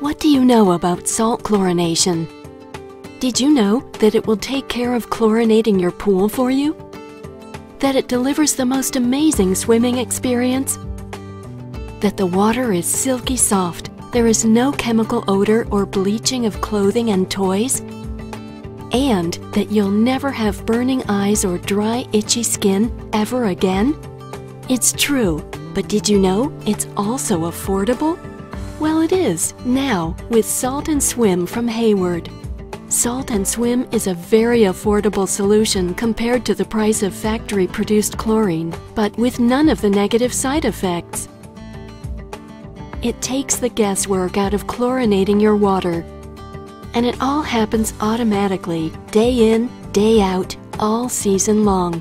What do you know about salt chlorination? Did you know that it will take care of chlorinating your pool for you? That it delivers the most amazing swimming experience? That the water is silky soft, there is no chemical odor or bleaching of clothing and toys? And that you'll never have burning eyes or dry, itchy skin ever again? It's true, but did you know it's also affordable? Well, it is now with Salt and Swim from Hayward. Salt and Swim is a very affordable solution compared to the price of factory produced chlorine, but with none of the negative side effects. It takes the guesswork out of chlorinating your water. And it all happens automatically, day in, day out, all season long.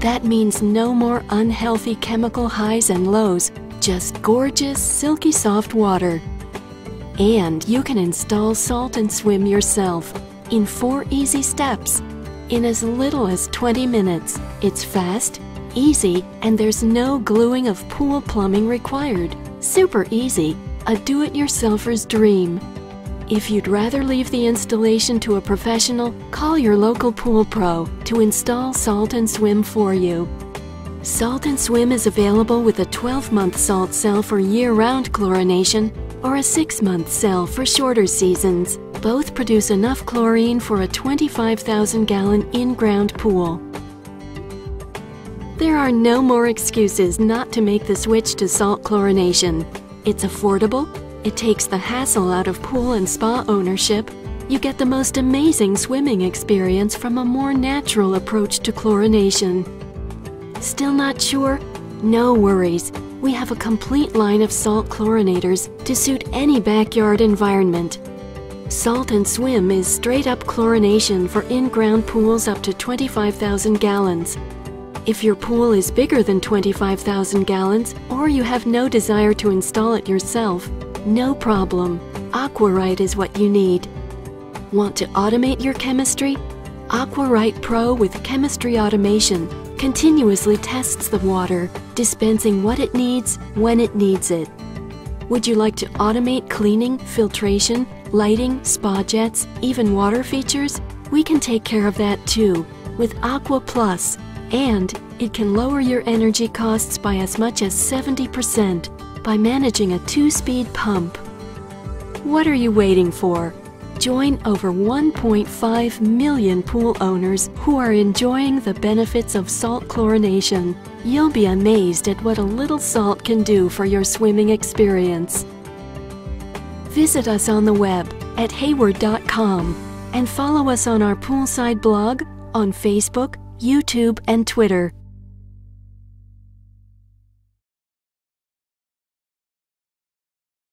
That means no more unhealthy chemical highs and lows just gorgeous, silky soft water. And you can install Salt and Swim yourself in four easy steps in as little as 20 minutes. It's fast, easy, and there's no gluing of pool plumbing required. Super easy, a do-it-yourselfer's dream. If you'd rather leave the installation to a professional, call your local pool pro to install Salt and Swim for you. Salt and Swim is available with a 12-month salt cell for year-round chlorination or a 6-month cell for shorter seasons. Both produce enough chlorine for a 25,000-gallon in-ground pool. There are no more excuses not to make the switch to salt chlorination. It's affordable, it takes the hassle out of pool and spa ownership, you get the most amazing swimming experience from a more natural approach to chlorination. Still not sure? No worries. We have a complete line of salt chlorinators to suit any backyard environment. Salt and Swim is straight up chlorination for in-ground pools up to 25,000 gallons. If your pool is bigger than 25,000 gallons or you have no desire to install it yourself, no problem. Aquarite is what you need. Want to automate your chemistry? Aquarite Pro with Chemistry Automation continuously tests the water, dispensing what it needs when it needs it. Would you like to automate cleaning, filtration, lighting, spa jets, even water features? We can take care of that too with Aqua Plus, and it can lower your energy costs by as much as 70% by managing a two-speed pump. What are you waiting for? Join over 1.5 million pool owners who are enjoying the benefits of salt chlorination. You'll be amazed at what a little salt can do for your swimming experience. Visit us on the web at hayward.com and follow us on our poolside blog, on Facebook, YouTube, and Twitter.